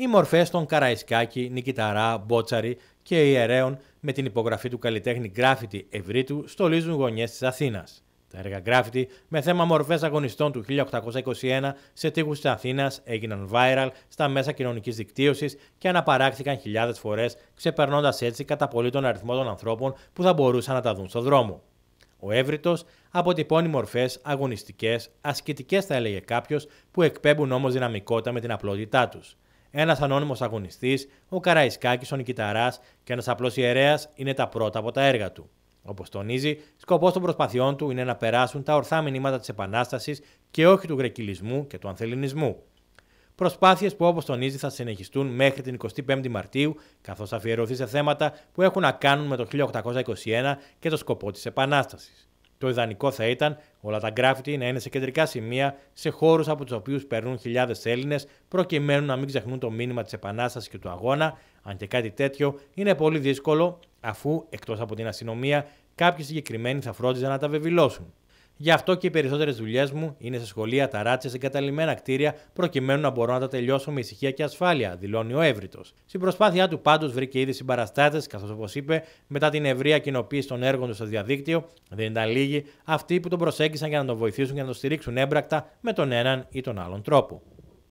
οι μορφές των Καραϊσκάκη, Νικηταρά, Μπότσαρη και Ιερέων με την υπογραφή του καλλιτέχνη γκράφιτι Ευρύτου στολίζουν γωνιές της Αθήνας. Τα έργα γκράφιτι με θέμα μορφές αγωνιστών του 1821 σε τείχους της Αθήνας έγιναν viral στα μέσα κοινωνικής δικτύωσης και αναπαράχθηκαν χιλιάδες φορές, ξεπερνώντας έτσι κατά πολύ τον αριθμό των ανθρώπων που θα μπορούσαν να τα δουν στον δρόμο. Ο Εύρητο αποτυπώνει μορφές αγωνιστικές, ασκητικές θα έλεγε κάποιος, που εκπέμπουν όμως δυναμικότητα με την απλότητά τους. Ένας ανώνυμος αγωνιστής, ο Καραϊσκάκης, ο Νικηταράς και ένας απλός ιερέας είναι τα πρώτα από τα έργα του. Όπως τονίζει, σκοπός των προσπαθειών του είναι να περάσουν τα ορθά μηνύματα της Επανάστασης και όχι του γρεκυλισμού και του ανθεληνισμού. Προσπάθειες που, όπως τονίζει, θα συνεχιστούν μέχρι την 25η Μαρτίου, καθώς θα αφιερωθεί σε θέματα που έχουν να κάνουν με το 1821 και το σκοπό της Επανάστασης. Το ιδανικό θα ήταν όλα τα γκράφιτι να είναι σε κεντρικά σημεία, σε χώρους από τους οποίους περνούν χιλιάδες Έλληνες, προκειμένου να μην ξεχνούν το μήνυμα της Επανάστασης και του αγώνα, αν και κάτι τέτοιο είναι πολύ δύσκολο, αφού εκτός από την αστυνομία, κάποιοι συγκεκριμένοι θα φρόντιζαν να τα βεβηλώσουν. Γι' αυτό και οι περισσότερες δουλειές μου είναι σε σχολεία, ταράτσε, εγκαταλειμμένα κτίρια, προκειμένου να μπορώ να τα τελειώσω με ησυχία και ασφάλεια, δηλώνει ο Εύρητος. Στην προσπάθειά του πάντως βρήκε ήδη συμπαραστάτες, καθώς όπως είπε, μετά την ευρεία κοινοποίηση των έργων του στο διαδίκτυο, δεν ήταν λίγοι αυτοί που τον προσέγγισαν για να τον βοηθήσουν και να τον στηρίξουν έμπρακτα με τον έναν ή τον άλλον τρόπο.